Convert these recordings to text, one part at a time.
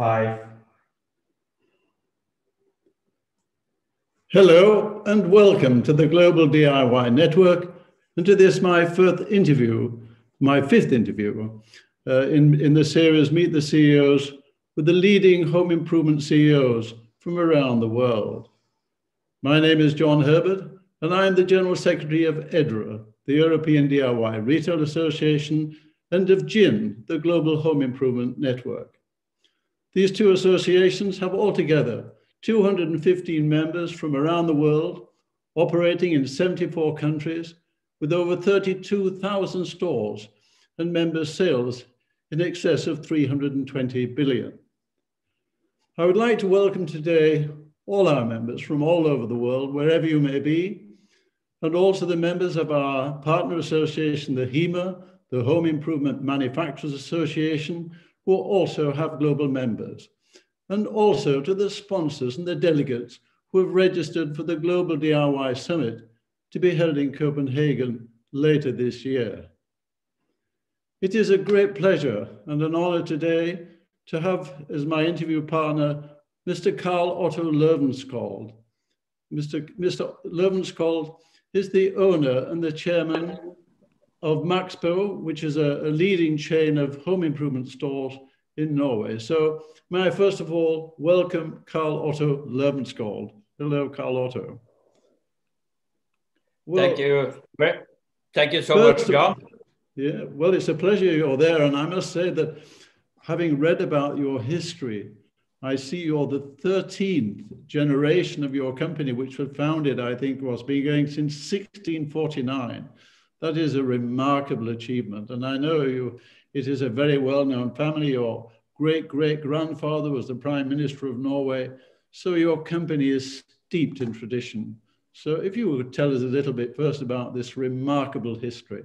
five. Hello and welcome to the Global DIY Network and to this my fifth interview, my fifth interview uh, in, in the series Meet the CEOs with the leading home improvement CEOs from around the world. My name is John Herbert and I am the General Secretary of EDRA, the European DIY Retail Association, and of GIN, the Global Home Improvement Network. These two associations have altogether 215 members from around the world, operating in 74 countries, with over 32,000 stores and member sales in excess of 320 billion. I would like to welcome today all our members from all over the world, wherever you may be, and also the members of our partner association, the HIMA, the Home Improvement Manufacturers Association, who also have global members, and also to the sponsors and the delegates who have registered for the Global DIY Summit to be held in Copenhagen later this year. It is a great pleasure and an honor today to have as my interview partner Mr. Carl Otto Løvenskiold. Mr. Mr. Is the owner and the chairman of Maxbo, which is a, a, leading chain of home improvement stores in Norway. So may I first of all welcome Carl Otto Løvenskiold. Hello, Carl Otto. Well, Thank you. Thank you so much, John. Yeah, well, it's a pleasure you're there. And I must say that having read about your history, I see you're the 13th generation of your company, which was founded, I think, was being going since 1649. That is a remarkable achievement. And I know you, it is a very well-known family. Your great-great-grandfather was the Prime Minister of Norway. So your company is steeped in tradition. So if you would tell us a little bit first about this remarkable history.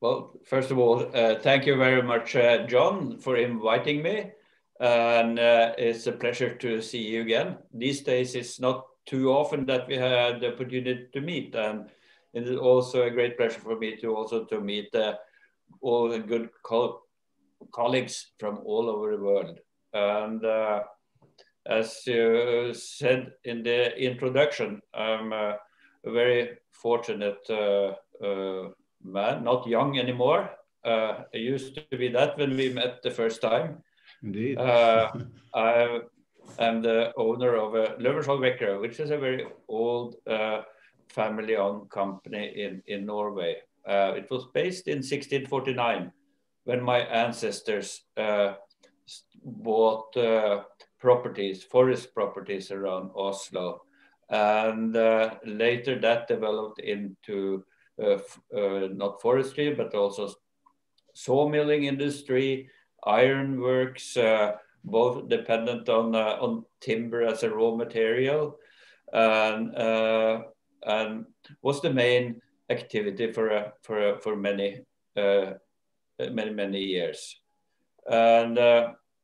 Well, first of all, uh, thank you very much, uh, John, for inviting me and uh, it's a pleasure to see you again. These days, it's not too often that we had the opportunity to meet, and it is also a great pleasure for me to also to meet uh, all the good co colleagues from all over the world. And uh, as you said in the introduction, I'm uh, a very fortunate uh, uh, man, not young anymore. I used to be that when we met the first time Indeed. Uh, I am the owner of a Løvenskiold Vækerø, which is a very old uh, family-owned company in, in Norway. Uh, it was based in 1649 when my ancestors uh, bought uh, properties, forest properties around Oslo. And uh, later that developed into not forestry, but also sawmilling industry, ironworks, uh, both dependent on, uh, on timber as a raw material, and, uh, and was the main activity for, for, for many, many, many years. And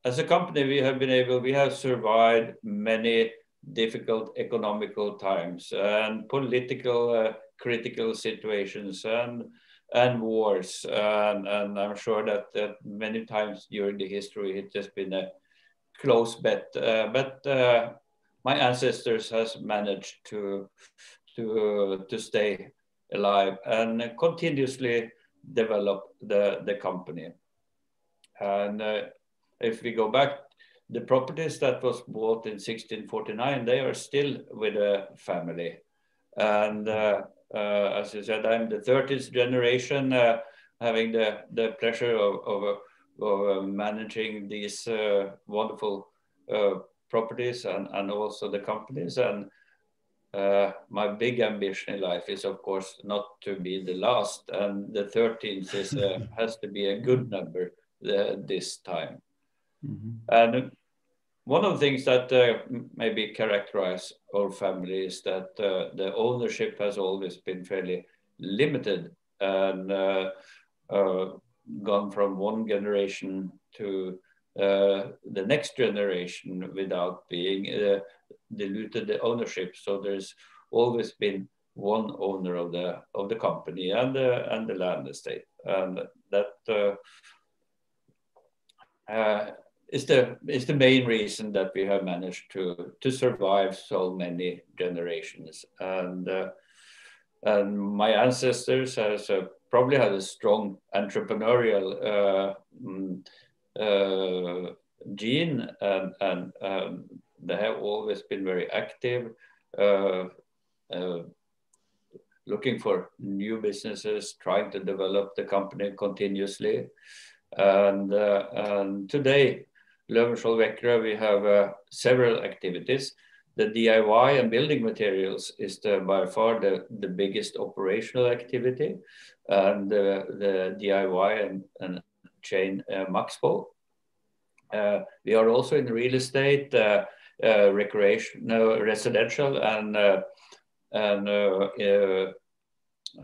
as a company, we have been able, we have survived many difficult economical times and political uh, critical situations and and wars. And, and I'm sure that, that, many times during the history it has been a close bet. Uh, but uh, my ancestors has managed to to to stay alive and continuously develop the the company. And uh, if we go back, the properties that was bought in 1649, they are still with the family. And uh, uh, as you said, I'm the 30th generation uh, having the, the pleasure of, of, of uh, managing these wonderful properties and, and also the companies. And uh, my big ambition in life is, of course, not to be the last, and the 13th is, uh, has to be a good number uh, this time. Mm -hmm. And one of the things that uh, maybe characterize our family is that uh, the ownership has always been fairly limited and uh, uh gone from one generation to the next generation without being uh, diluted the ownership. So there's always been one owner of the of the company and the and the land estate, and that is the is the main reason that we have managed to to survive so many generations and uh, and my ancestors has uh, probably had a strong entrepreneurial uh, mm, uh gene and and um, they have always been very active uh, uh, looking for new businesses trying to develop the company continuously and, and today Løvenskiold Vækerø, we have uh, several activities. The DIY and building materials is the, by far the, the biggest operational activity, and the, the DIY and, and chain uh, Maxbo. Uh, we are also in real estate, uh, uh, recreation, residential, and uh, and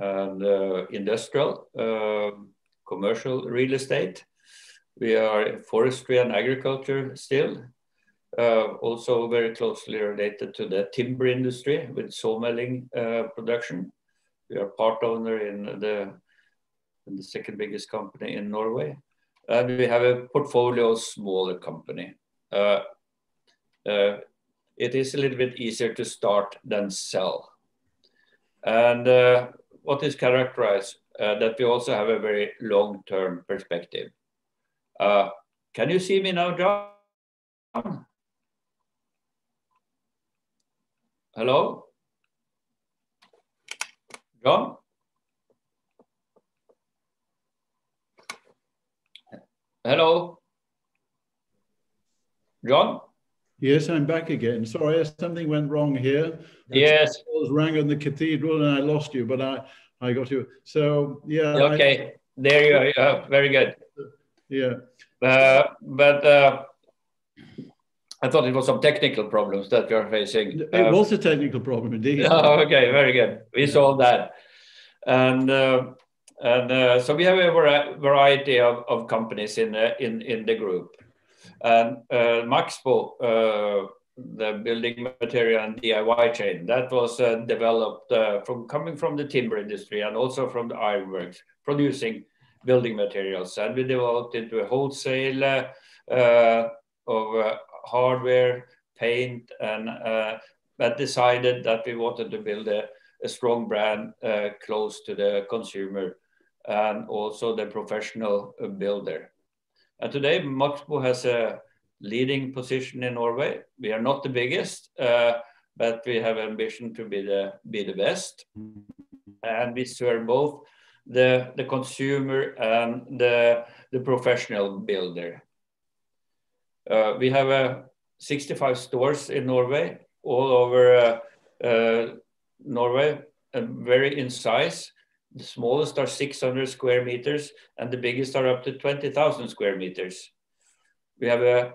and industrial, um, commercial real estate. We are in forestry and agriculture still, uh, also very closely related to the timber industry with sawmilling uh, production. We are part owner in the, in the second biggest company in Norway. And we have a portfolio of smaller company. Uh, uh it is a little bit easier to start than sell. And uh, what is characterized uh, that we also have a very long-term perspective. Uh, can you see me now, John? Hello? John? Hello? John? Yes, I'm back again. Sorry, something went wrong here. Yes. It rang in the cathedral and I lost you, but I, I got you. So, yeah. Okay, I, there you are. Very good. Yeah. Uh, but uh, I thought it was some technical problems that you're facing. It um, was a technical problem indeed. Oh, okay, very good. We yeah. solved that. And uh, and uh, so we have a variety of, of companies in the, in in the group. And uh, Maxbo, uh, the building material and DIY chain, that was uh, developed uh, from coming from the timber industry and also from the ironworks, producing building materials. And we developed into a wholesale uh, uh, of uh, hardware, paint, and but decided that we wanted to build a, a strong brand close to the consumer and also the professional builder. And today, Maxbo has a leading position in Norway. We are not the biggest, uh, but we have ambition to be the be the best, and we serve both the, the consumer and the, the professional builder. Uh, we have uh, 65 stores in Norway, all over uh, uh Norway, and very in size. The smallest are 600 square meters, and the biggest are up to 20,000 square meters. We have a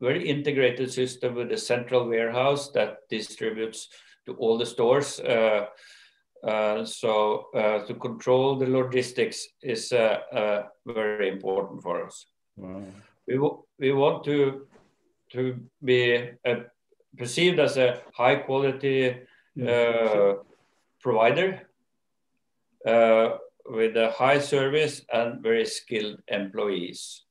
very integrated system with a central warehouse that distributes to all the stores. Uh, uh, so uh, to control the logistics is uh, very important for us. Wow. We, we want to, to be perceived as a high quality yeah. provider with a high service and very skilled employees.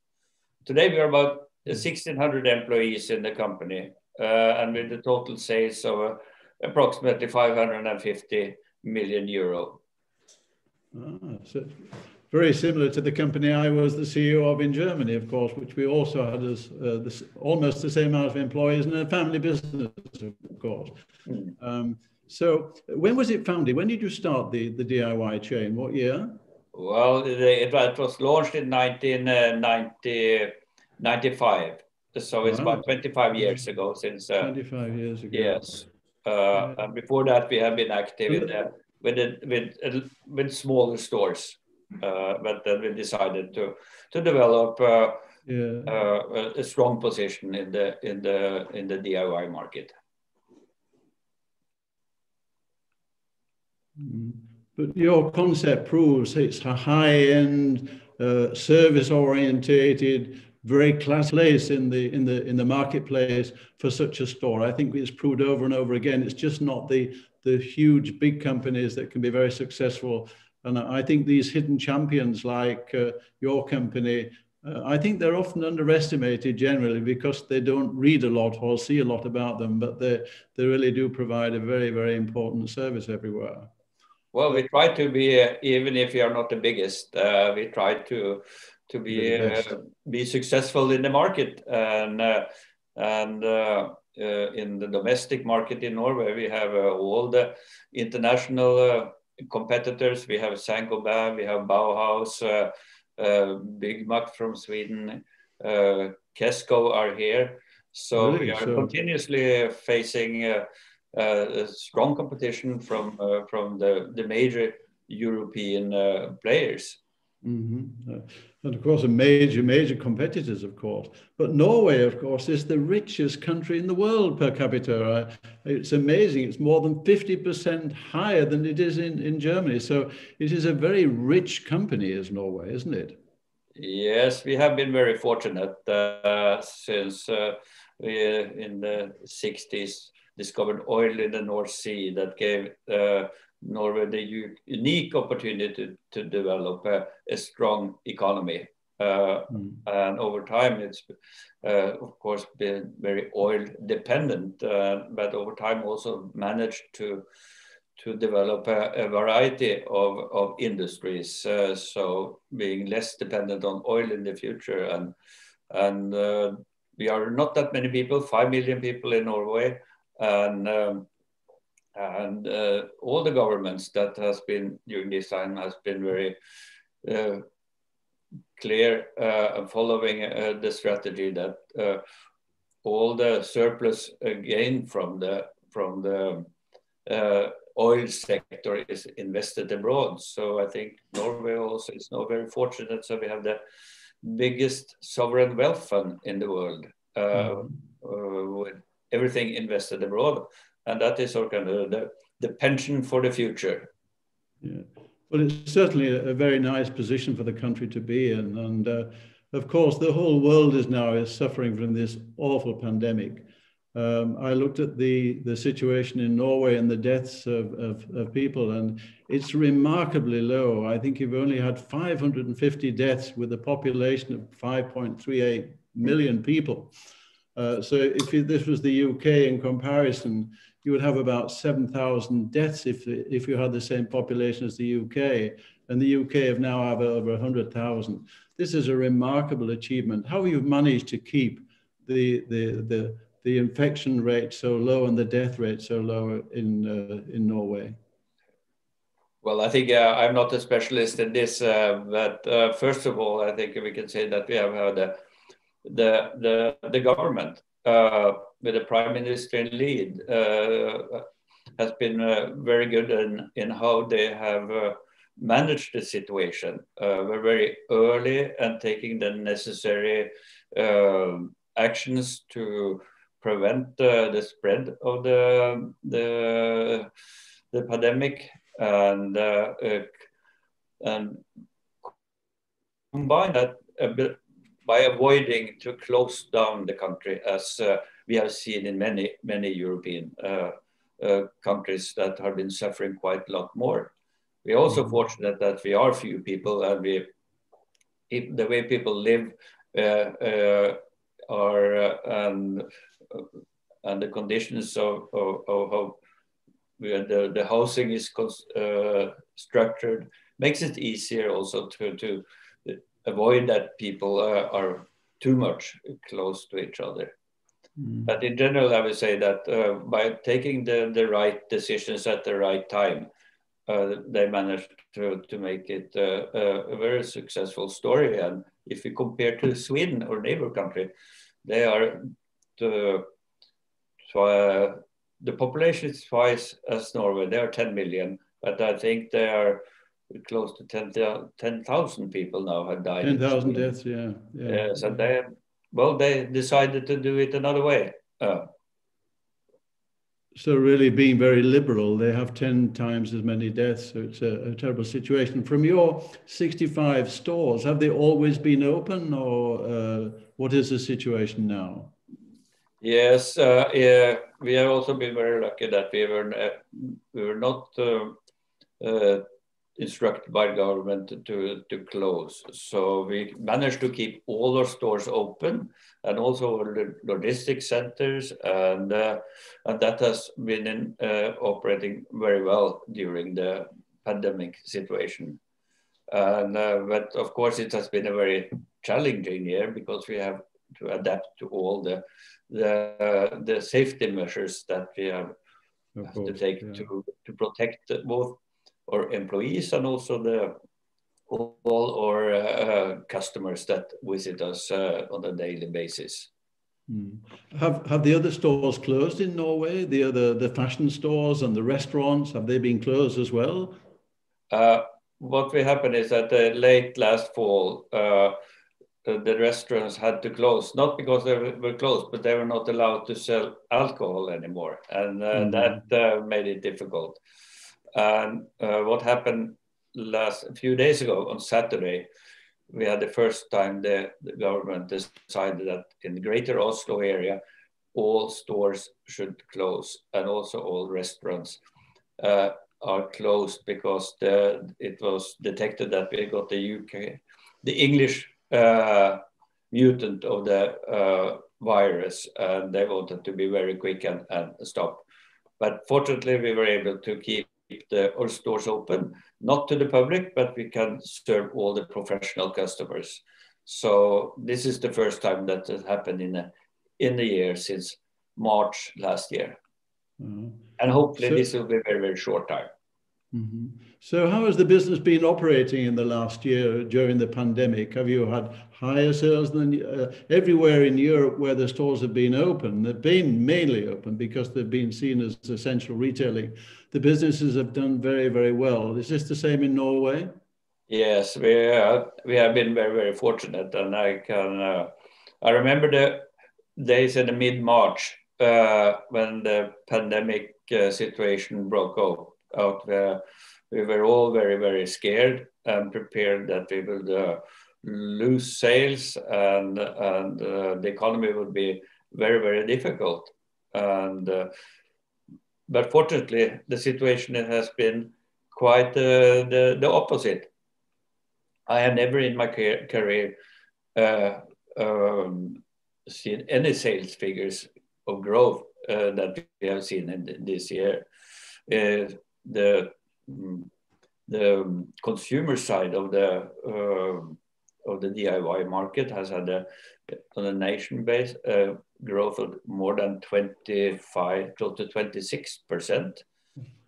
Today we are about 1,600 employees in the company, uh, and with the total sales of uh, approximately 550 million euro. Ah, so very similar to the company I was the CEO of in Germany, of course, which we also had as uh, this, almost the same amount of employees and a family business, of course. Mm. Um, so when was it founded? When did you start the, the DIY chain? What year? Well, it, it was launched in 1995. So it's wow. about 25 years ago since. Uh, 25 years ago. Yes. Uh, and before that, we have been active in the, with it, with uh, with smaller stores, uh, but then we decided to to develop uh, yeah. uh, a strong position in the in the in the DIY market. But your concept proves it's a high-end, uh, service-orientated very class place in the in the in the marketplace for such a store. I think it's proved over and over again. It's just not the the huge big companies that can be very successful. And I think these hidden champions like uh, your company Uh, I think they're often underestimated generally because they don't read a lot or see a lot about them, but they, they really do provide a very, very important service everywhere. Well, we try to be, uh, even if we are not the biggest, uh, we try to to be uh, be successful in the market and uh, and uh, in the domestic market in Norway, we have all the international competitors. We have Saint-Gobain, we have Bauhaus, Byggmax from Sweden, Kesko are here. So really? we are so... continuously facing uh, uh, strong competition from uh, from the, the major European players. Mm-hmm. Uh, and of course, a major, major competitors, of course. But Norway, of course, is the richest country in the world per capita. It's amazing. It's more than 50% higher than it is in, in Germany. So it is a very rich company, is Norway, isn't it? Yes, we have been very fortunate uh, since uh, we, in the 60s, discovered oil in the North Sea that gave uh, Norway the unique opportunity to, to develop a, a strong economy. Uh, mm. And over time, it's uh, of course been very oil dependent, uh, but over time also managed to to develop a, a variety of, of industries. Uh, so being less dependent on oil in the future, and and uh, we are not that many people, five million people in Norway, and um, and uh, all the governments that has been during this time has been very uh, clear uh, following uh, the strategy that uh, all the surplus gain from the from the uh, oil sector is invested abroad. So I think Norway also is now very fortunate. So we have the biggest sovereign wealth fund in the world mm. with everything invested abroad and that is sort of the, the pension for the future. Yeah. Well, it's certainly a, very nice position for the country to be in. And uh, of course, the whole world is now is suffering from this awful pandemic. Um, I looked at the, the situation in Norway and the deaths of, of, of, people, and it's remarkably low. I think you've only had 550 deaths with a population of 5.38 million people. Uh, so if this was the UK in comparison, you would have about 7,000 deaths if, if you had the same population as the UK. And the UK have now have over 100,000. This is a remarkable achievement. How have you managed to keep the, the, the, the infection rate so low and the death rate so low in, uh, in Norway? Well, I think uh, I'm not a specialist in this, uh, but uh, first of all, I think we can say that we have had a, the, the, the government uh, with the prime minister in lead uh, has been uh, very good in, in how they have managed the situation. we're very early and taking the necessary actions to prevent the spread of the, the, the pandemic and, and combine that a bit by avoiding to close down the country as uh, we have seen in many, many European uh, uh, countries that have been suffering quite a lot more. We're also mm-hmm. fortunate that we are few people and we, the way people live uh, uh, are and and the conditions of, of, of the, the housing is structured makes it easier also to, to avoid that people uh, are too much close to each other. Mm. But in general, I would say that uh, by taking the, the right decisions at the right time, uh, they managed to, to make it uh, a very successful story. And if you compare to Sweden or neighbor country, they are the, uh, the population is twice as Norway. They are 10 million, but I think they are close to 10,000 10, people now have died. 10,000 deaths, yeah. yeah. Yes, and they, well, they decided to do it another way. Uh, so really being very liberal, they have 10 times as many deaths. So it's a, a, terrible situation. From your 65 stores, have they always been open or uh, what is the situation now? Yes, uh, yeah, we have also been very lucky that we were, uh, we were not uh, uh, instructed by the government to, to close. So we managed to keep all our stores open and also our logistics centers, and, uh, and that has been in, uh, operating very well during the pandemic situation. And, uh, but of course, it has been a very challenging year because we have to adapt to all the the, the safety measures that we have, have to take yeah. to, to protect both our employees and also the all our uh, customers that visit us uh, on a daily basis. Mm. Have have the other stores closed in Norway? The other the fashion stores and the restaurants have they been closed as well? Uh, what will happen is that uh, late last fall, uh, the, the, restaurants had to close, not because they were closed, but they were not allowed to sell alcohol anymore, and mm. that made it difficult. And uh, what happened last a few days ago on Saturday, we had the first time the, the government decided that in the greater Oslo area, all stores should close and also all restaurants uh, are closed because the, it was detected that we got the UK, the English uh, mutant of the uh, virus, and they wanted to be very quick and, and stop. But fortunately, we were able to keep the our stores open, not to the public, but we can serve all the professional customers. So this is the first time that it happened in a in the year since March last year. Mm-hmm. And hopefully so, this will be a very, very short time. Mm-hmm. So, how has the business been operating in the last year during the pandemic? Have you had higher sales than uh, everywhere in Europe where the stores have been open? They've been mainly open because they've been seen as essential retailing. The businesses have done very, very well. Is this the same in Norway? Yes, we uh, we have been very, very fortunate, and I can uh, I remember the days in the mid March uh, when the pandemic uh, situation broke out out there. We were all very, very scared and prepared that we would uh, lose sales and, and uh, the economy would be very, very difficult. And uh, but fortunately, the situation has been quite uh, the, the opposite. I have never in my career uh, um, seen any sales figures of growth uh, that we have seen in this year. The the consumer side of the uh, of the DIY market has had a on a nation base uh, growth of more than 25 close to 26 percent.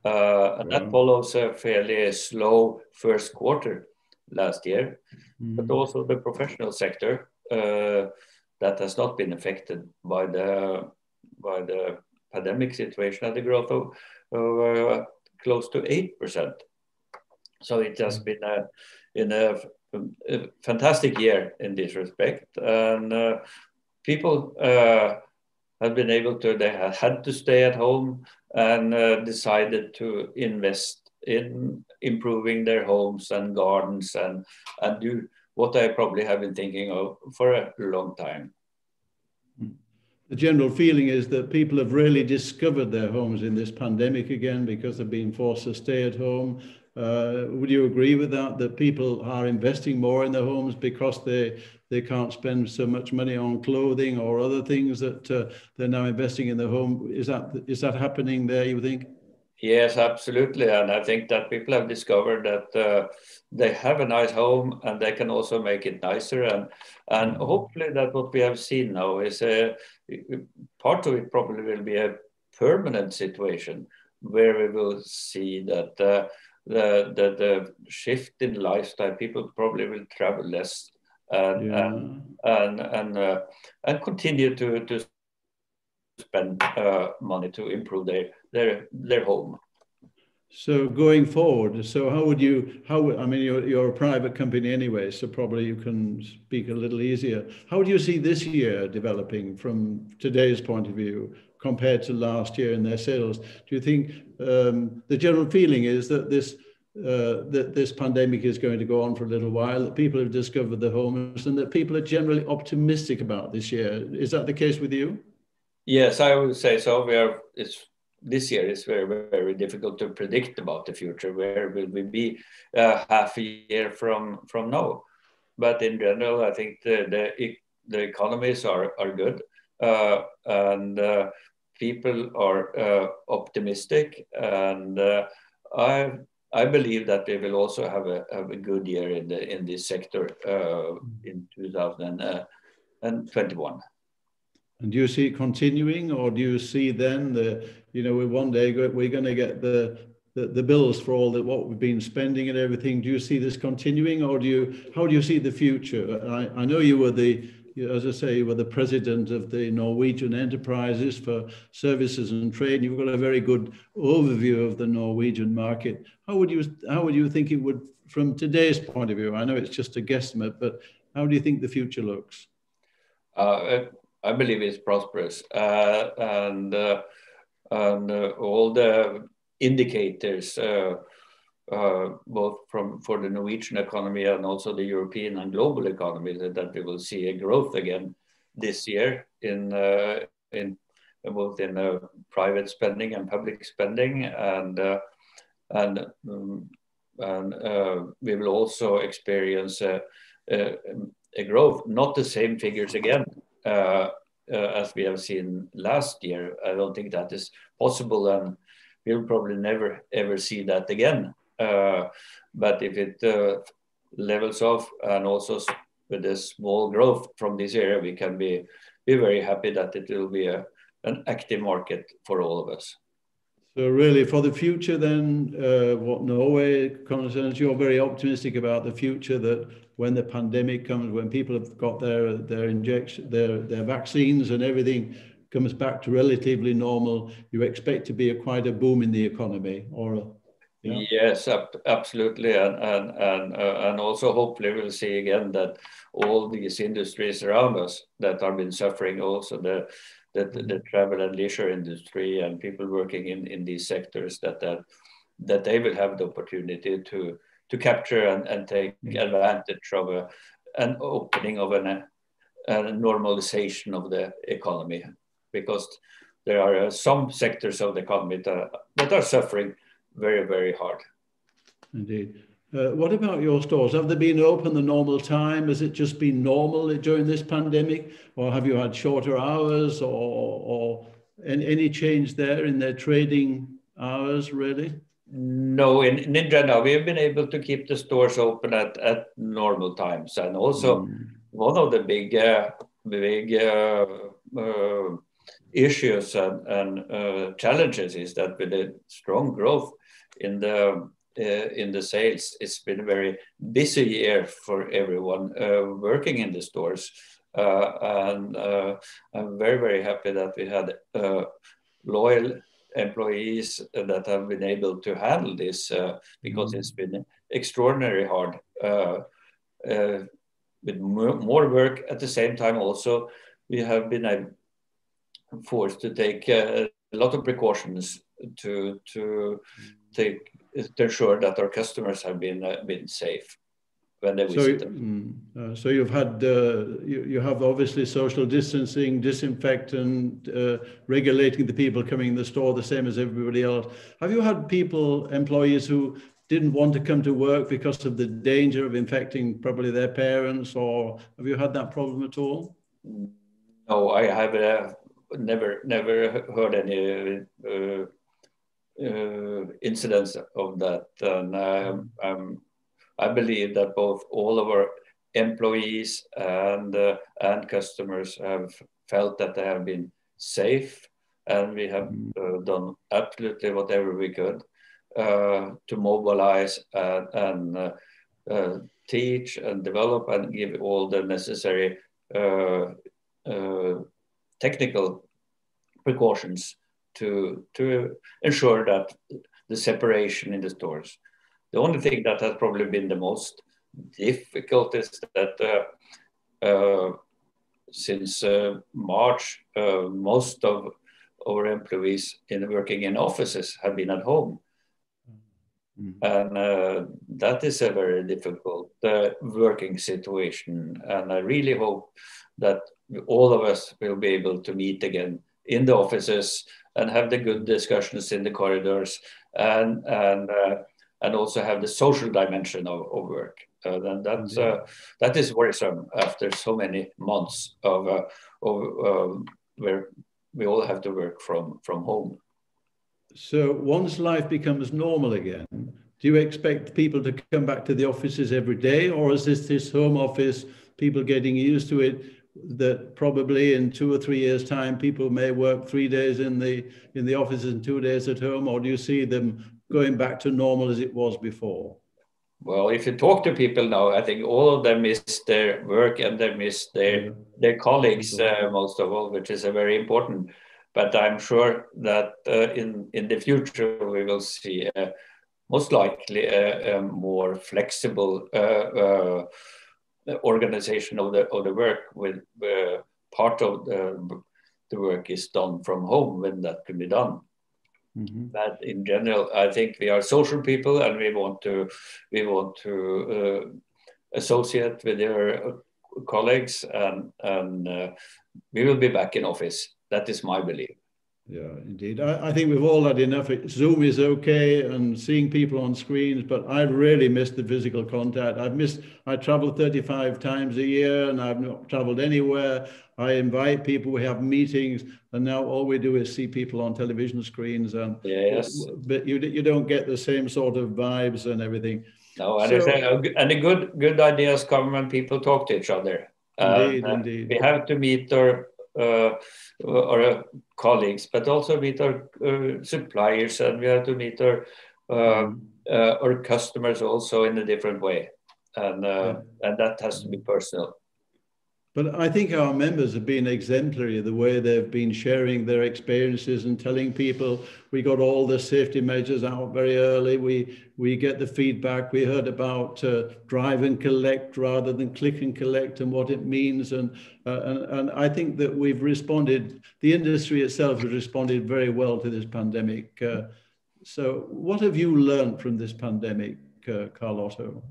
Uh, and that follows a fairly slow first quarter last year. Mm. but also the professional sector uh, that has not been affected by the by the pandemic situation and the growth of, of uh, close to 8%. So it has mm. been a, in a, a fantastic year in this respect. And uh, people uh, have been able to, they have had to stay at home and uh, decided to invest in improving their homes and gardens and, and do what I probably have been thinking of for a long time the general feeling is that people have really discovered their homes in this pandemic again because they've been forced to stay at home. Uh, would you agree with that? That people are investing more in their homes because they they can't spend so much money on clothing or other things that uh, they're now investing in the home. Is that is that happening there? You think? Yes, absolutely, and I think that people have discovered that uh, they have a nice home and they can also make it nicer, and and mm-hmm. hopefully that what we have seen now is a part of it probably will be a permanent situation where we will see that uh, the, the the shift in lifestyle, people probably will travel less and yeah. and and and, uh, and continue to to spend uh, money to improve their their their home. So going forward, so how would you, how, I mean, you're, you're a private company anyway, so probably you can speak a little easier. How do you see this year developing from today's point of view compared to last year in their sales? Do you think um, the general feeling is that this, uh, that this pandemic is going to go on for a little while, that people have discovered the homes and that people are generally optimistic about this year? Is that the case with you? Yes, I would say so. We are, it's this year is very, very difficult to predict about the future. Where will we be uh, half a year from from now? But in general, I think the the, the economies are are good, uh, and uh, people are uh, optimistic, and uh, I I believe that they will also have a have a good year in the in this sector uh, in 2021. And do you see it continuing, or do you see then the, you know, one day we're going to get the, the, the bills for all that what we've been spending and everything? Do you see this continuing, or do you, how do you see the future? I, I know you were the, as I say, you were the president of the Norwegian Enterprises for Services and Trade. You've got a very good overview of the Norwegian market. How would you, how would you think it would, from today's point of view? I know it's just a guesstimate, but how do you think the future looks? Uh, I believe it's prosperous, uh, and uh, and uh, all the indicators, uh, uh, both from for the Norwegian economy and also the European and global economy, that, that we will see a growth again this year in uh, in both in private spending and public spending, and and um, and we will also experience a, growth, not the same figures again. uh, uh, as we have seen last year. I don't think that is possible, and we'll probably never ever see that again. Uh, but if it levels off and also with a small growth from this area, we can be be very happy that it will be a, an active market for all of us. So really, for the future, then, uh, what Norway concerns, you're very optimistic about the future. That when the pandemic comes, when people have got their their injection, their their vaccines, and everything comes back to relatively normal, you expect to be a quite a boom in the economy, or yeah. Yes, absolutely, and and and uh, and also hopefully we'll see again that all these industries around us that have been suffering, also the the, the travel and leisure industry and people working in, in these sectors that, that that they will have the opportunity to to capture and, and take mm-hmm. advantage of a, an opening of an, a, a normalization of the economy because there are uh, some sectors of the economy that, that are suffering very very hard indeed uh, what about your stores? Have they been open the normal time? Has it just been normal during this pandemic? Or have you had shorter hours or, or any, any change there in their trading hours, really? No, in, in general, we have been able to keep the stores open at, at normal times. And also, mm. one of the big, uh, big uh, uh, issues and, and uh, challenges is that with the strong growth in the uh, in the sales. It's been a very busy year for everyone uh, working in the stores. Uh, and I'm very, very happy that we had loyal employees that have been able to handle this uh, because it's mm-hmm. been extraordinarily hard uh, uh, with more work. At the same time also we have been forced to take a lot of precautions to to mm-hmm. take to ensure that our customers have been uh, been safe when so, them. Mm, uh, so you've had uh, you, you have obviously social distancing, disinfectant, uh, regulating the people coming in the store the same as everybody else. Have you had people, employees who didn't want to come to work because of the danger of infecting probably their parents, or have you had that problem at all? No, I have uh, never never heard any uh, uh, incidents of that. And um, um, I believe that both all of our employees and, uh, and customers have felt that they have been safe and we have mm. uh, done absolutely whatever we could uh, to mobilize and, and uh, uh, teach and develop and give all the necessary technical precautions to, to ensure that the separation in the stores. The only thing that has probably been the most difficult is that uh, uh, since uh, March, uh, most of our employees in working in offices have been at home. Mm. And uh, that is a very difficult uh, working situation. And I really hope that all of us will be able to meet again in the offices and have the good discussions in the corridors and and uh, and also have the social dimension of, of work. Uh, and that's uh, that is worrisome after so many months of, uh, of um, where we all have to work from from home. So once life becomes normal again, do you expect people to come back to the offices every day, or is this this home office people getting used to it? That probably in two or three years' time, people may work three days in the in the offices and two days at home, or do you see them going back to normal as it was before? Well, if you talk to people now, I think all of them miss their work and they miss their their colleagues uh, most of all, which is a very important. But I'm sure that uh, in in the future we will see uh, most likely a, a more flexible uh, uh, organization of the of the work with uh, part of the the work is done from home when that can be done. Mm-hmm. But in general, I think we are social people, and we want to we want to uh, associate with our colleagues, and and uh, we will be back in office. That is my belief. Yeah, indeed. I, I, think we've all had enough. Zoom is okay and seeing people on screens, but I've really missed the physical contact. I've missed, I travel 35 times a year and I've not traveled anywhere. I invite people, we have meetings, and now all we do is see people on television screens. And yes. but you, you don't get the same sort of vibes and everything. No, and, so, and the good, good ideas come when people talk to each other. Indeed, uh, indeed. We have to meet uh, our colleagues, but also meet our uh, suppliers, and we have to meet our um, uh, our customers also in a different way, and yeah. and that has to be personal. But I think our members have been exemplary the way they've been sharing their experiences and telling people we got all the safety measures out very early. We we get the feedback. We heard about uh, drive and collect rather than click and collect and what it means. And, uh, and and I think that we've responded. The industry itself has responded very well to this pandemic. Uh, so, what have you learned from this pandemic, uh, Carl Otto?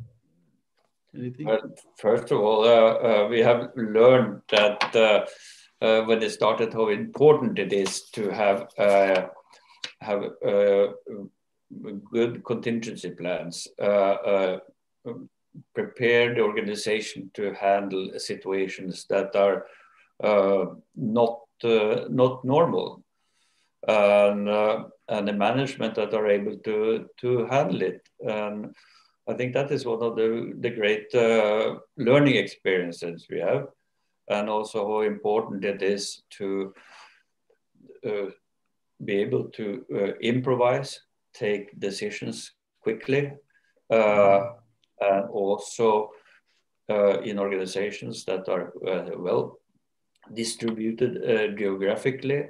Anything? Well, first of all, uh, uh, we have learned that uh, uh when it started, how important it is to have have good contingency plans, prepare the organization to handle situations that are not not normal, and and the management that are able to to handle it. And I think that is one of the, the great uh, learning experiences we have, and also how important it is to uh, be able to uh, improvise, take decisions quickly, uh, and also uh, in organizations that are uh, well distributed geographically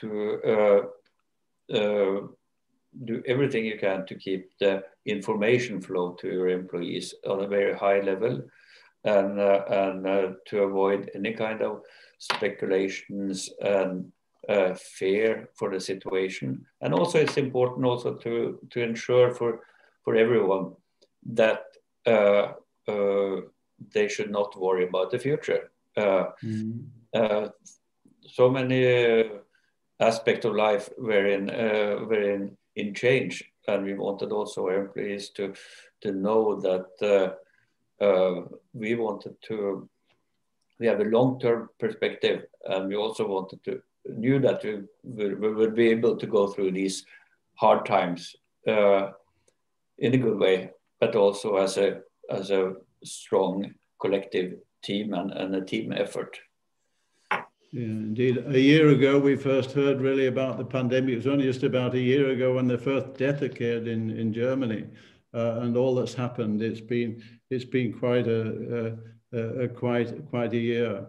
to do everything you can to keep the information flow to your employees on a very high level and, uh, and uh, to avoid any kind of speculations and uh, fear for the situation. And also it's important also to, to ensure for, for everyone that uh, uh, they should not worry about the future. Mm. so many aspects of life wherein, wherein in change. And we wanted also employees to, to know that uh, uh, we wanted to, we have a long-term perspective and we also wanted to, knew that we, we, we would be able to go through these hard times uh, in a good way, but also as a, as a strong collective team and, and a team effort. Yeah, indeed. A year ago, we first heard really about the pandemic. It was only just about a year ago when the first death occurred in, in Germany, uh, and all that's happened. It's been it's been quite a, a, a quite quite a year.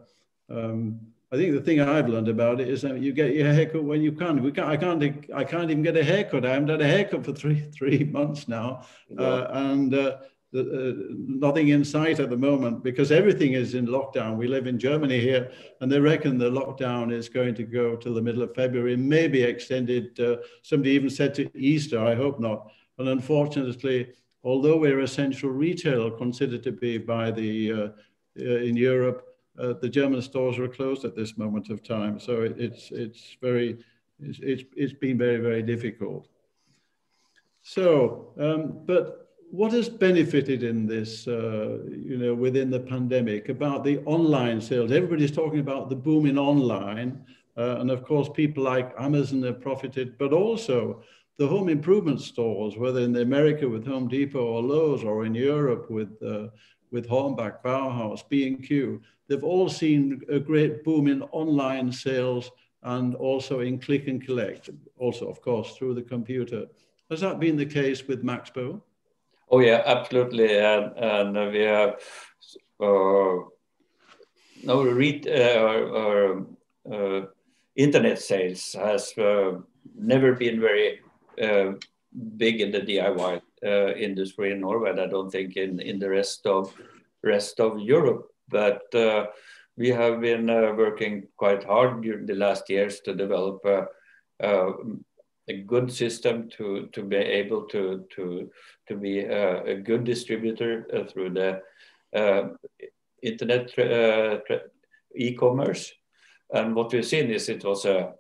Um, I think the thing I've learned about it is that you get your haircut when you can. We can't. I can't. I can't even get a haircut. I haven't had a haircut for three three months now, uh, and uh, uh, nothing in sight at the moment because everything is in lockdown. We live in Germany here, and they reckon the lockdown is going to go till the middle of February, maybe extended. Uh, somebody even said to Easter. I hope not. And unfortunately, although we're essential retail considered to be by the uh, uh in Europe, uh, the German stores are closed at this moment of time. So it, it's, it's very, it's, it's, it's been very, very difficult. So, um, but what has benefited in this, uh, you know, within the pandemic about the online sales? Everybody's talking about the boom in online. Uh, and of course, people like Amazon have profited, but also the home improvement stores, whether in America with Home Depot or Lowe's or in Europe with, uh, with Hornbach, Bauhaus, B&Q, they've all seen a great boom in online sales and also in click and collect, also, of course, through the computer. Has that been the case with Maxbo? Oh yeah, absolutely, and, and we have uh, no read uh, uh, internet sales has uh, never been very uh, big in the DIY uh, industry in Norway. I don't think in in the rest of rest of Europe, but we have been working quite hard during the last years to develop good system to to be able to to to be a, a good distributor uh, through the uh, internet uh, e-commerce. And what we've seen is it was a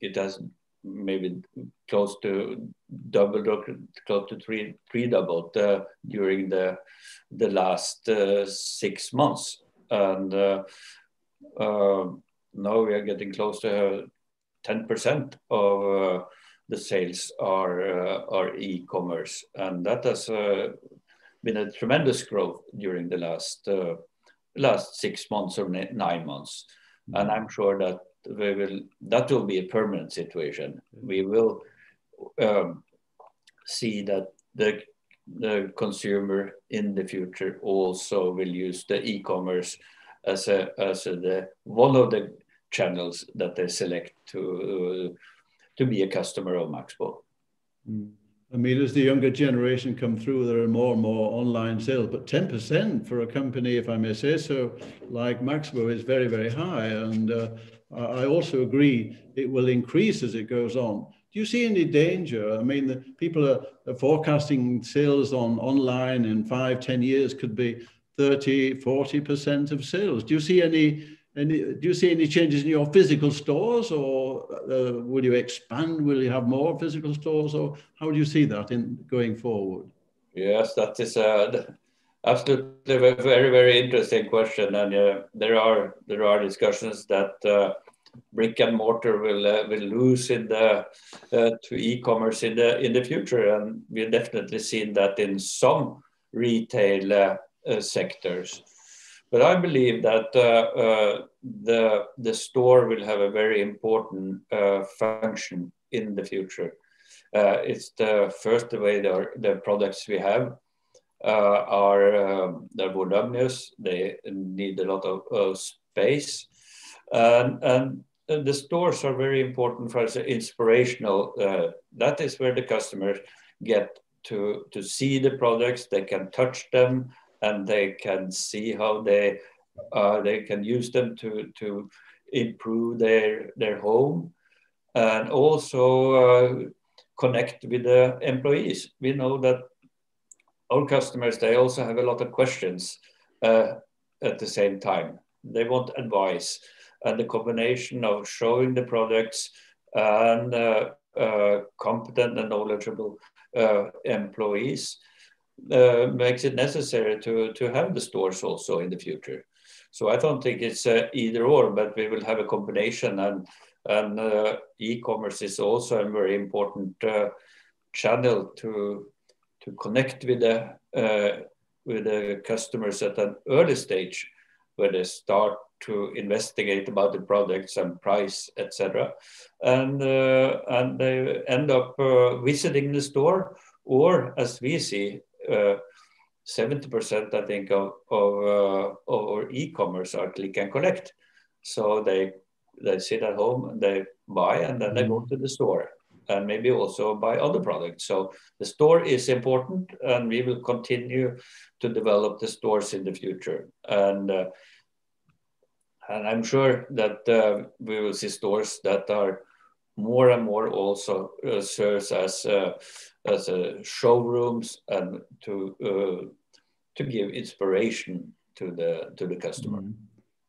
it has maybe close to double close to three three doubled uh, during the the last uh, six months and uh, now we are getting close to 10% of the sales are uh, are e-commerce, and that has uh, been a tremendous growth during the last uh, last six months or nine months, mm-hmm. and I'm sure that we will that will be a permanent situation. We will um, see that the the consumer in the future also will use the e-commerce as a as a, the one of the channels that they select to uh, to be a customer of Maxbo. Mm. I mean, as the younger generation come through, there are more and more online sales, but 10% for a company, if I may say so, like Maxbo is very, very high. And uh, I also agree it will increase as it goes on. Do you see any danger? I mean, the people are, are forecasting sales on online in five, 10 years could be 30, 40% of sales. Do you see any do you see any changes in your physical stores, or uh, will you expand? Will you have more physical stores, or how do you see that in going forward? Yes, that is a absolutely a very very interesting question, and uh, there are there are discussions that uh, brick and mortar will uh, will lose in the uh, to e-commerce in the in the future, and we've definitely seen that in some retail uh, sectors. But I believe that uh, uh, the, the store will have a very important uh, function in the future. it's the first way the, the products we have uh, are um, they're voluminous. They need a lot of uh, space, and, and, the stores are very important for us. Inspirational. Uh, that is where the customers get to to see the products. They can touch them and they can see how they uh, they can use them to to improve their their home and also uh, connect with the employees. We know that our customers they also have a lot of questions uh, at the same time. They want advice, and the combination of showing the products and uh, uh, competent and knowledgeable uh, employees uh, makes it necessary to, to have the stores also in the future. So I don't think it's uh, either or, but we will have a combination and and uh, e-commerce is also a very important uh, channel to to connect with the uh, with the customers at an early stage where they start to investigate about the products and price, etc. And uh, and they end up visiting the store, or as we see, 70% uh, I think of, of, uh, of our e-commerce are click and collect. So they they sit at home and they buy and then they go mm-hmm. to the store and maybe also buy other products. So the store is important and we will continue to develop the stores in the future. And uh, and I'm sure that uh, we will see stores that are more and more also uh, serves as uh, as uh, showrooms and to uh, to give inspiration to the to the customer. Mm.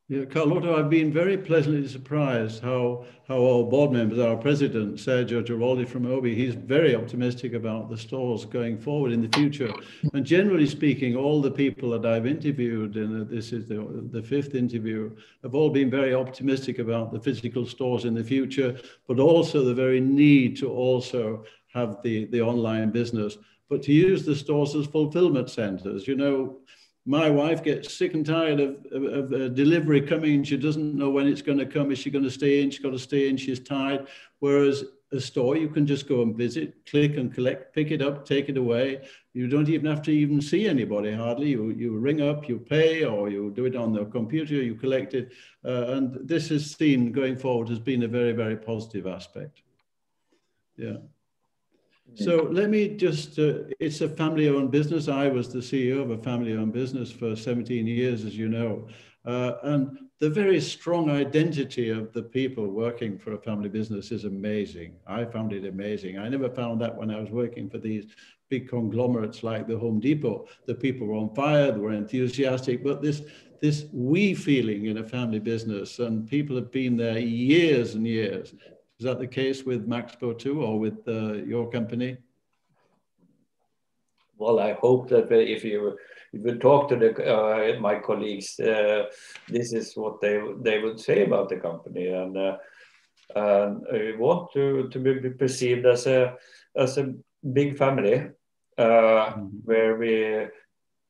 Yeah, Carl-Otto, I've been very pleasantly surprised how how our board members, our president, Sergio Giroldi from Obi, he's very optimistic about the stores going forward in the future. And generally speaking, all the people that I've interviewed, and this is the, the fifth interview, have all been very optimistic about the physical stores in the future, but also the very need to also have the, the online business, but to use the stores as fulfillment centers. You know, my wife gets sick and tired of, of, of delivery coming. She doesn't know when it's going to come. Is she going to stay in? She's got to stay in. She's tired. Whereas a store, you can just go and visit, click and collect, pick it up, take it away. You don't even have to even see anybody hardly. You, you ring up, you pay, or you do it on the computer, you collect it. Uh, and this is seen going forward has been a very, very positive aspect. Yeah. So let me just, uh, it's a family owned business. I was the CEO of a family owned business for 17 years, as you know. Uh, and the very strong identity of the people working for a family business is amazing. I found it amazing. I never found that when I was working for these big conglomerates like the Home Depot. The people were on fire, they were enthusiastic, but this this we feeling in a family business, and people have been there years and years. Is that the case with Maxbo too, or with uh, your company? Well, I hope that if you if you talk to the, uh, my colleagues, uh, this is what they they would say about the company, and uh, and we want to to be perceived as a as a big family uh, mm -hmm. where we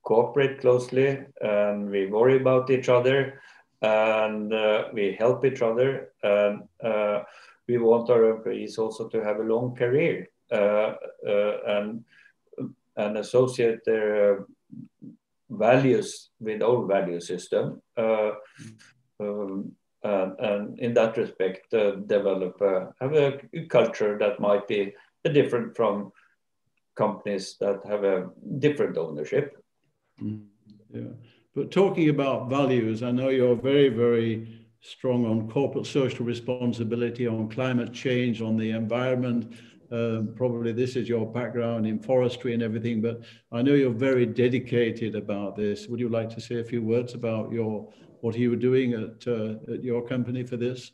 cooperate closely and we worry about each other and uh, we help each other and uh, we want our employees also to have a long career uh, uh, and and associate their uh, values with our value system. Um, and, and, in that respect, develop a, have a culture that might be different from companies that have a different ownership. Mm, yeah. But talking about values, I know you're very, very strong on corporate social responsibility, on climate change, on the environment. Um, probably this is your background in forestry and everything, but I know you're very dedicated about this. Would you like to say a few words about your what you were doing at, uh, at your company for this?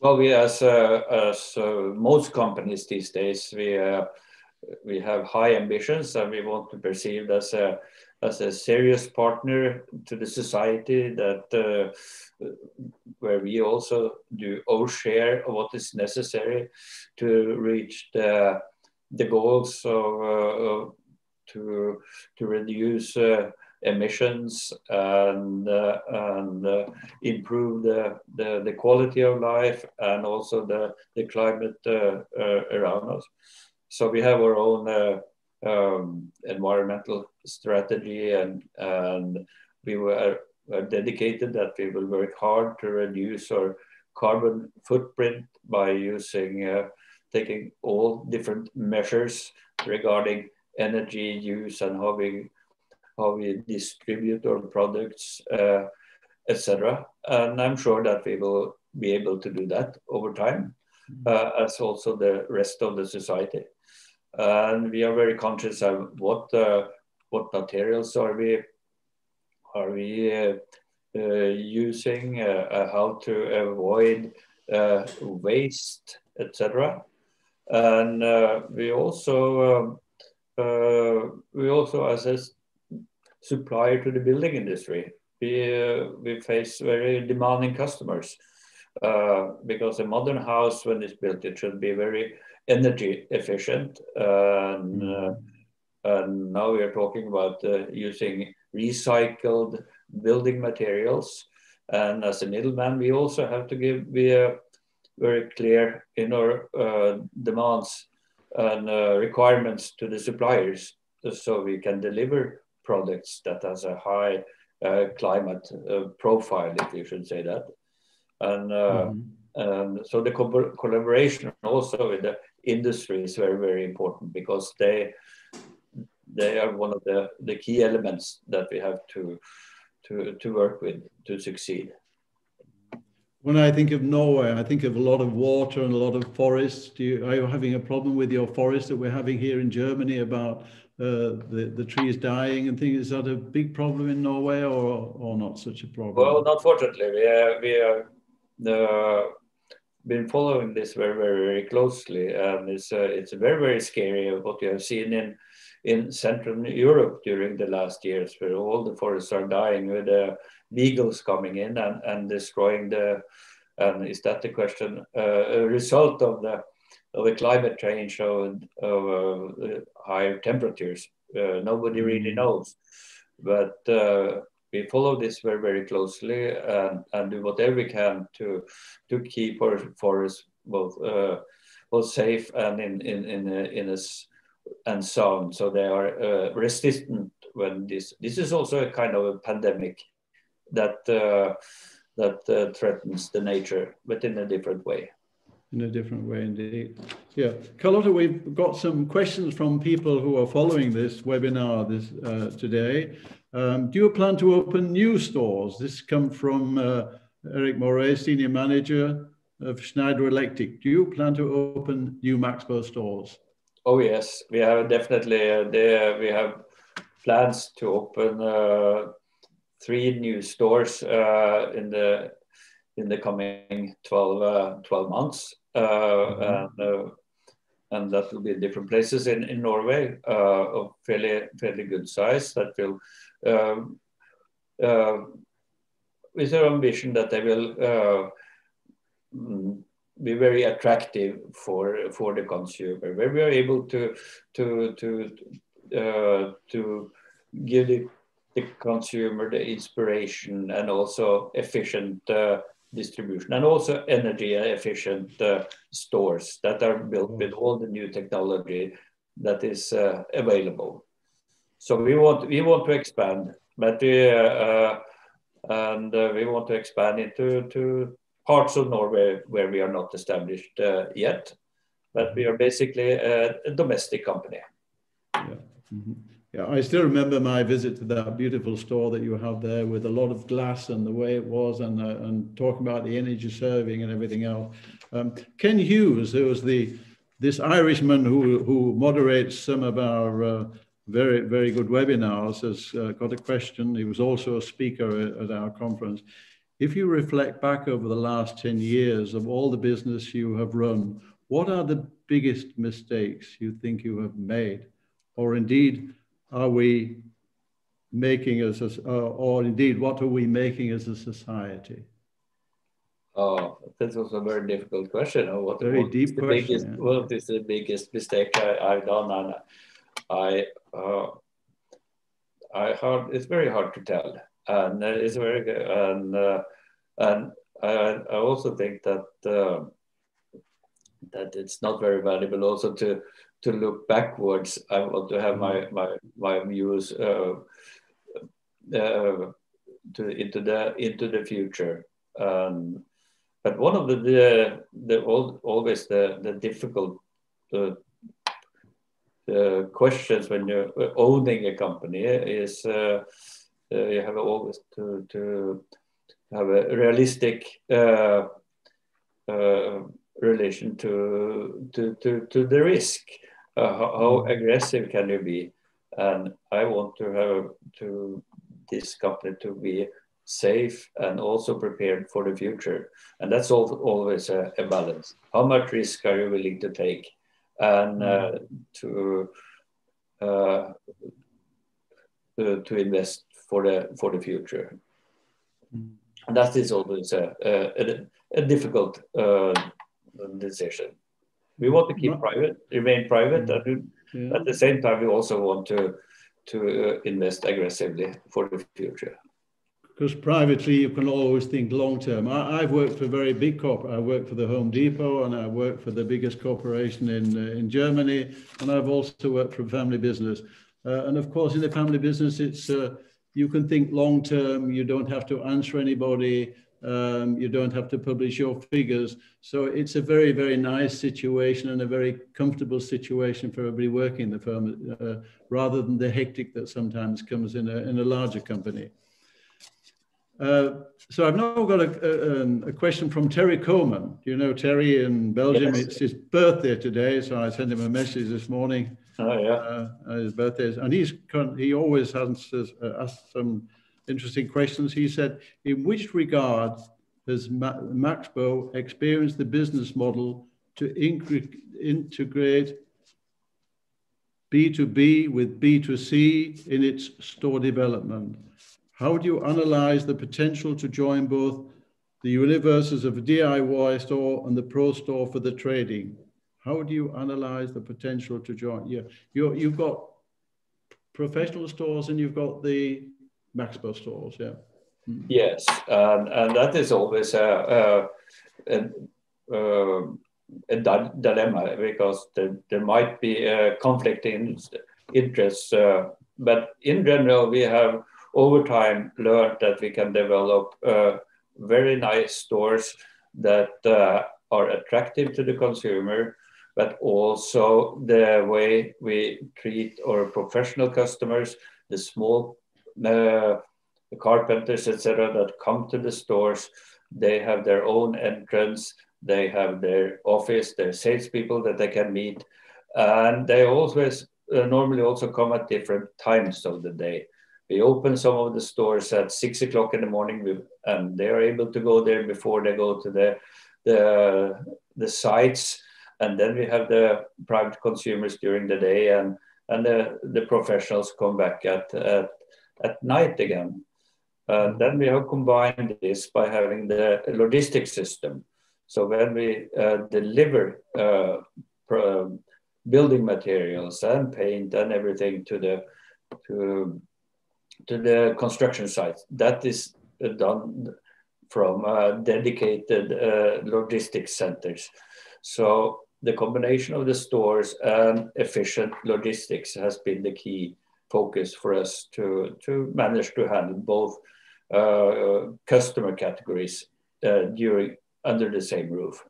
Well, we as uh, as uh, most companies these days, we uh, we have high ambitions and we want to perceive as a as a serious partner to the society that uh, where we also do our share of what is necessary to reach the the goals of uh, to to reduce uh, emissions and uh, and uh, improve the, the, the quality of life and also the the climate uh, around us. So we have our own um, environmental strategy and, and we were, were dedicated that we will work hard to reduce our carbon footprint by using uh, taking all different measures regarding energy use and how we how we distribute our products, uh, etc. And I'm sure that we will be able to do that over time, mm-hmm. uh, as also the rest of the society and we are very conscious of what uh, what materials are we are we uh, uh, using, uh, uh, how to avoid uh, waste, etc. And we also um, we also as a supplier to the building industry, we we face very demanding customers because a modern house when it's built it should be very energy efficient. And, and now we are talking about uh, using recycled building materials. And as a middleman, we also have to give be uh, very clear in our uh, demands and uh, requirements to the suppliers, so we can deliver products that has a high uh, climate profile, if you should say that. And mm -hmm. and so the co collaboration also with the industry is very, very important because they they are one of the, the key elements that we have to, to, to work with to succeed. When I think of Norway, I think of a lot of water and a lot of forests. Do you, are you having a problem with your forest that we're having here in Germany about uh, the, the trees dying and things. Is that a big problem in Norway or, or not such a problem? Well, unfortunately, we have, we have uh, been following this very, very, very closely. And it's, uh, it's very, very scary what you have seen in, in Central Europe during the last years, where all the forests are dying with the beagles coming in and, and destroying the, and is that the question, uh, a result of the of the climate change of, of uh, higher temperatures. Uh, nobody really mm. knows, but uh, we follow this very very closely and, and do whatever we can to to keep our forests both uh, both safe and in in in a, in a and sound, so they are uh, resistant when this this is also a kind of a pandemic that uh, that threatens the nature, but in a different way in a different way indeed. Yeah, Carl-Otto, we've got some questions from people who are following this webinar this uh, today. Um, do you plan to open new stores? This comes from uh, Eric Moray, Senior Manager of Schneider Electric. Do you plan to open new Maxbo stores? Oh yes, we have definitely. Uh, there we have plans to open uh, three new stores uh, in the in the coming 12, uh, 12 months. Mm-hmm. and, uh, and that will be in different places in, in Norway uh, of fairly fairly good size that will um, with their ambition that they will mm, be very attractive for for the consumer, where we are able to to to uh, to give the, the consumer the inspiration and also efficient uh, distribution and also energy efficient uh, stores that are built mm. with all the new technology that is uh, available. So we want we want to expand, but we uh, uh and uh, we want to expand into to parts of Norway where we are not established uh, yet, but we are basically a, a domestic company. Yeah. Mm -hmm. Yeah, I still remember my visit to that beautiful store that you have there with a lot of glass and the way it was and, uh, and talking about the energy serving and everything else. Um, Ken Hughes, who was the this Irishman who, who moderates some of our uh, very, very good webinars, has uh, got a question. He was also a speaker at, at our conference. If you reflect back over the last 10 years of all the business you have run, what are the biggest mistakes you think you have made? Or indeed, are we making as a, uh, or indeed, what are we making as a society? Oh, that was a very difficult question. What, very what deep question. Biggest, yeah. What is the biggest mistake I, have done? And I, uh, I hard. It's very hard to tell, and it's very good. And uh, and I, I also think that uh, that it's not very valuable also to to look backwards. I want to have my my my views uh, uh, to into the into the future. Um, but one of the the, the old, always the the difficult uh, the questions when you're owning a company is uh, uh, you have always to to have a realistic uh, relation to, to, to, to the risk uh, how, how, mm. aggressive can you be? And I want to have to this company to be safe and also prepared for the future. And that's all, always a, a, balance. How much risk are you willing to take, and uh, mm. to, uh, to, to invest for the for the future? Mm. And that is always a, a, a difficult uh, decision. We want to keep private, remain private, and yeah. at the same time, we also want to to uh, invest aggressively for the future. Because privately, you can always think long term. I, have worked for very big corp. I worked for the Home Depot, and I worked for the biggest corporation in uh, in Germany, and I've also worked for a family business. Uh, and of course, in the family business, it's uh, you can think long term. You don't have to answer anybody. Um, you don't have to publish your figures. So it's a very, very nice situation and a very comfortable situation for everybody working in the firm, uh, rather than the hectic that sometimes comes in a, in a larger company. Uh, so I've now got a, a, um, a, question from Terry Coleman. You know Terry in Belgium. Yes. It's his birthday today, so I sent him a message this morning. Oh yeah, uh, his birthday, and he's he always answers uh, asks some interesting questions. He said, "In which regard has Maxbo experienced the business model to integrate B2B with B2C in its store development?" How do you analyze the potential to join both the universes of DIY store and the pro store for the trading? How do you analyze the potential to join? Yeah, you you've got professional stores and you've got the Maxbo stores, yeah. Mm. Yes, and, and that is always a, a, a, a dilemma because there, there might be a conflict in interests. Uh, but in general, we have over time learned that we can develop uh, very nice stores that uh, are attractive to the consumer, but also the way we treat our professional customers, the small uh, the carpenters, etc., that come to the stores. They have their own entrance. They have their office, their salespeople that they can meet, and they always uh, normally also come at different times of the day. We open some of the stores at six o'clock in the morning, and they are able to go there before they go to the the, the sites. And then we have the private consumers during the day, and and the, the professionals come back at, at at night again. And then we have combined this by having the logistics system. So when we uh, deliver uh, building materials and paint and everything to the to to the construction sites. That is uh, done from uh, dedicated uh, logistics centers. So the combination of the stores and efficient logistics has been the key focus for us to, to manage to handle both uh, customer categories uh, during under the same roof.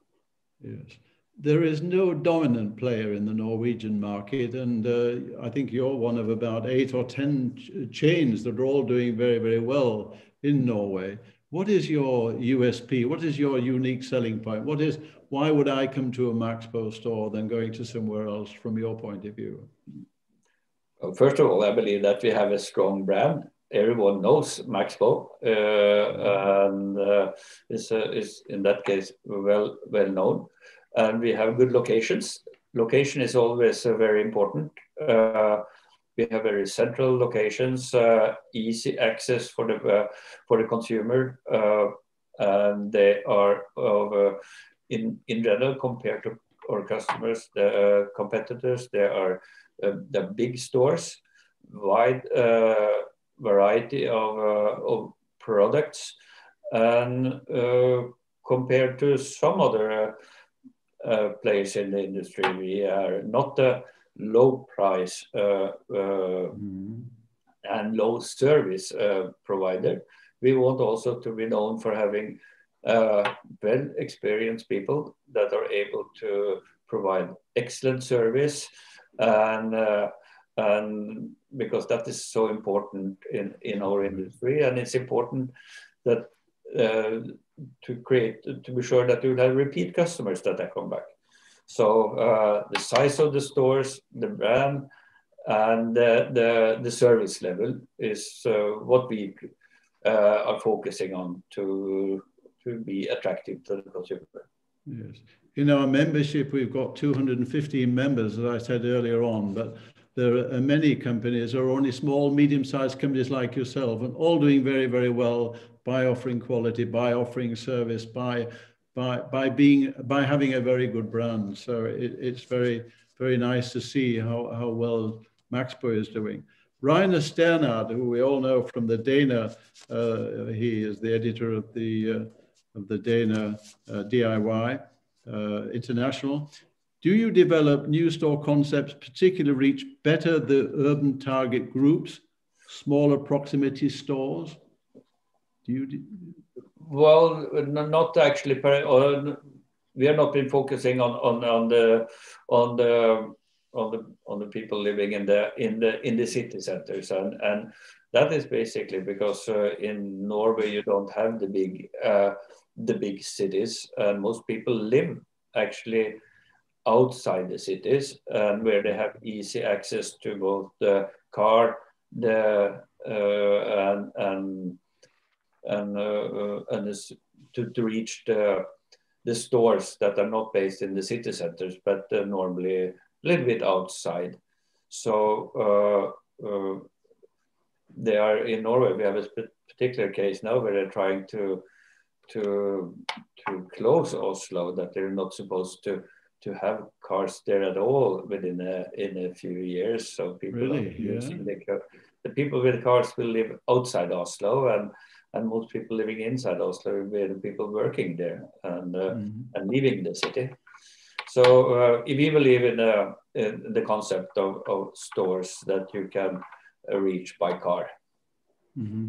Yes there is no dominant player in the Norwegian market, and uh, I think you're one of about eight or ten ch chains that are all doing very, very well in Norway. What is your USP? What is your unique selling point? What is why would I come to a Maxbo store than going to somewhere else from your point of view? Well, first of all, I believe that we have a strong brand. Everyone knows Maxbo, uh, and uh, is, uh, is in that case well well known and we have good locations. Location is always uh, very important. We have very central locations, uh, easy access for the uh, for the consumer, uh, and they are of uh, in in general compared to our customers, the uh, competitors. They are um, the big stores, wide uh, variety of of products, and compared to some other players in the industry. We are not a low price uh, mm. and low service provider. We want also to be known for having uh, well experienced people that are able to provide excellent service and uh, and because that is so important in in our industry and it's important that uh, to create to be sure that you will have repeat customers that come back. So uh, the size of the stores, the brand, and the the, the service level is uh, what we uh, are focusing on to to be attractive to the consumer. Yes. In our membership, we've got 215 members, as I said earlier on, but there are many companies, or only small, medium-sized companies like yourself, and all doing very, very well by offering quality, by offering service, by by by being by having a very good brand. So it, it's very very nice to see how how well Maxbo is doing. Rainer Strnad, who we all know from the Dähne, uh, he is the editor of the uh, of the Dähne uh, DIY uh, International. Do you develop new store concepts, particularly reach better the urban target groups, smaller proximity stores? Do you? Well, not actually. We have not been focusing on on on the on the on the on the people living in the in the in the city centers and and that is basically because uh, in Norway you don't have the big uh, the big cities, and most people live actually outside the cities and where they have easy access to both the car, the uh, and and and, uh, and this, to, to reach the the stores that are not based in the city centers, but uh, normally a little bit outside. So uh, uh, they are in Norway. We have a particular case now where they're trying to to to close Oslo that they're not supposed to to have cars there at all within a in a few years. So people really? yeah. the the people with cars will live outside Oslo and and most people living inside Oslo be the people working there and uh, mm -hmm. and leaving the city. So uh, we believe in, uh, in the concept of, of, stores that you can uh, reach by car. Mm -hmm.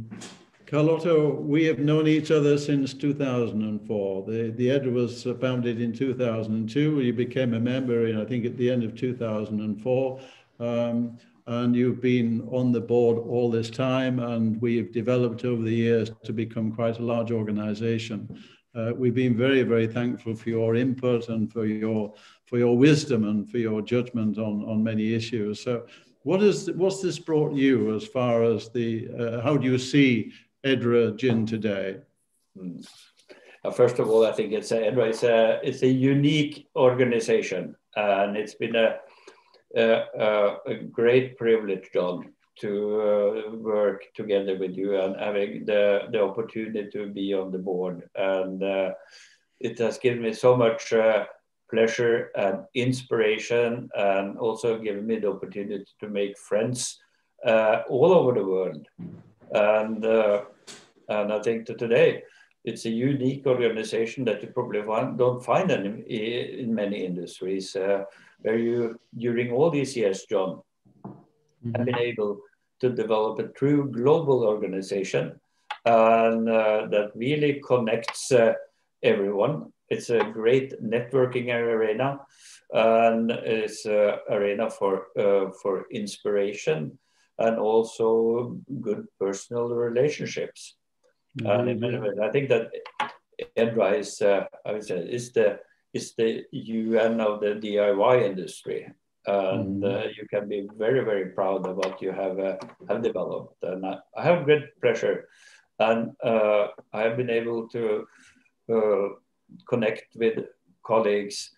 Carl-Otto, we have known each other since 2004. The, the EDRA was founded in 2002. You became a member, in, I think, at the end of 2004. Um, and you've been on the board all this time, and we've developed over the years to become quite a large organization. Uh, we've been very, very thankful for your input and for your for your wisdom and for your judgment on on many issues. So, what is what's this brought you as far as the uh, how do you see EDRA GHIN today? Mm. Uh, first of all, I think it's a, EDRA is a it's a unique organization, and it's been a a, great privilege, John, to uh, work together with you and having the, the opportunity to be on the board. And uh, it has given me so much uh, pleasure and inspiration, and also given me the opportunity to make friends all over the world. And, and I think that today, it's a unique organization that you probably find, don't find in, in many industries. Uh, where you, during all these years, John, mm-hmm. have been able to develop a true global organization and uh, that really connects uh, everyone. It's a great networking arena and it's an arena for, uh, for inspiration and also good personal relationships. Mm-hmm. And I think that EDRA is, uh, I would say, is the is the UN of the DIY industry. And mm. uh, you can be very, very proud of what you have, uh, have developed. And I, I, have great pleasure. And uh, I have been able to uh, connect with colleagues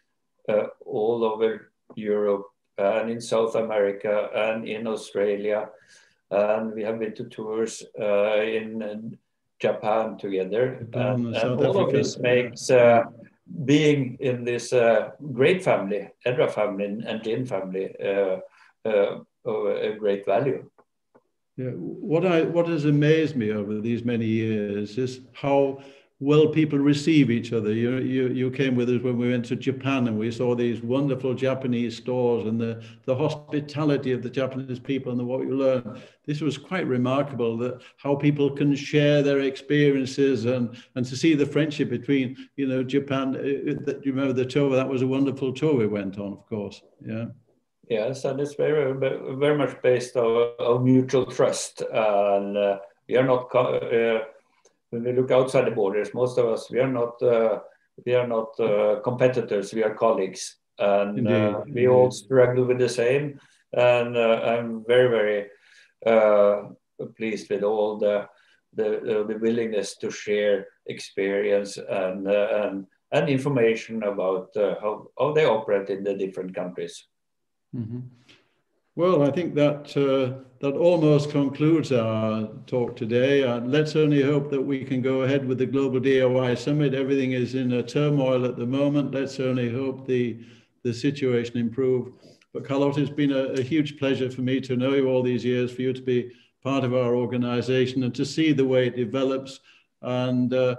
uh, all over Europe and in South America and in Australia. And we have been to tours uh, in Japan together. Japan, and, and all of this makes being in this uh, great family, EDRA family and GHIN family, uh, uh, a great value. Yeah, what I what has amazed me over these many years is how well people receive each other. You, you, you came with us when we went to Japan and we saw these wonderful Japanese stores and the, the hospitality of the Japanese people and the, what you learn. This was quite remarkable that how people can share their experiences and, and to see the friendship between, you know, Japan. Uh, uh, that you remember the tour, that was a wonderful tour we went on, of course. Yeah. Yes, and it's very, very much based on, on mutual trust. And uh, we are not, uh, when we look outside the borders, most of us we are not uh, we are not uh, competitors. We are colleagues, and uh, we all struggle with the same. And uh, I'm very very uh, pleased with all the the, the willingness to share experience and and and information about how how they operate in the different countries. Mm -hmm. Well, I think that uh, that almost concludes our talk today. Uh, let's only hope that we can go ahead with the Global DIY Summit. Everything is in a turmoil at the moment. Let's only hope the the situation improve. But Carl-Otto, it's been a, a, huge pleasure for me to know you all these years, for you to be part of our organization and to see the way it develops. And uh,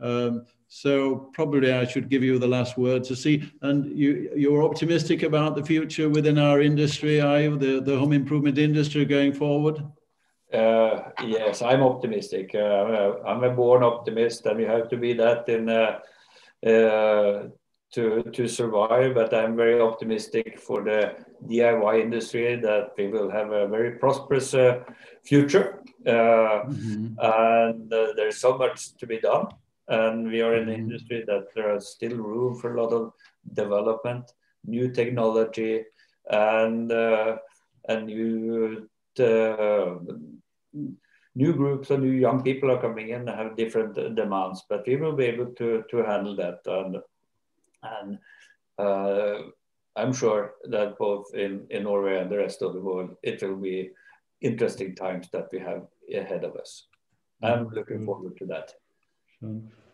um, so probably I should give you the last word to see. And you, you're optimistic about the future within our industry, are you? The, the home improvement industry going forward? Uh, yes, I'm optimistic. Uh, I'm a born optimist, and you have to be that in uh, uh to, to survive, but I'm very optimistic for the DIY industry that we will have a very prosperous uh, future. Uh, mm-hmm. And uh, there's so much to be done. And we are in an mm-hmm. industry that there is still room for a lot of development, new technology, and, uh, and new, uh, new groups and new young people are coming in and have different demands. But we will be able to, to handle that. And and uh, I'm sure that both in, in Norway and the rest of the world, it will be interesting times that we have ahead of us. I'm looking forward to that.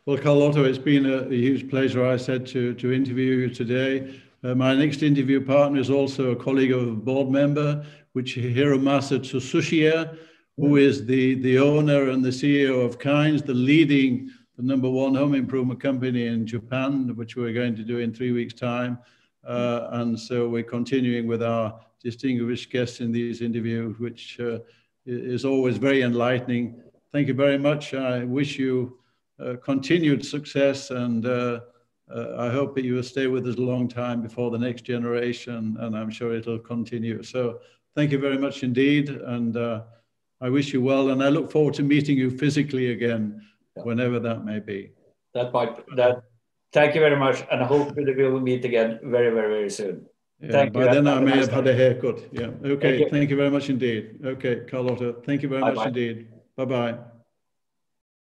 Well, Carl-Otto, it's been a, a, huge pleasure, I said, to, to interview you today. Uh, my next interview partner is also a colleague of a board member, which is Hiromasa Tsuchiya, who is the, the owner and the CEO of Cainz, the leading the number one home improvement company in Japan, which we're going to do in three weeks' time. Uh, and so we're continuing with our distinguished guests in these interviews, which uh, is always very enlightening. Thank you very much. I wish you continued success, and uh, uh, I hope that you will stay with us a long time before the next generation, and I'm sure it'll continue. So thank you very much indeed, and uh, I wish you well, and I look forward to meeting you physically again whenever that may be. That might that. Thank you very much, and I hope that we will meet again very, very, very soon. Yeah, thank by you. then I may nice have had a haircut. Yeah. Okay. Thank you. thank you. very much indeed. Okay, Carl-Otto. Thank you very bye much bye. indeed. Bye bye.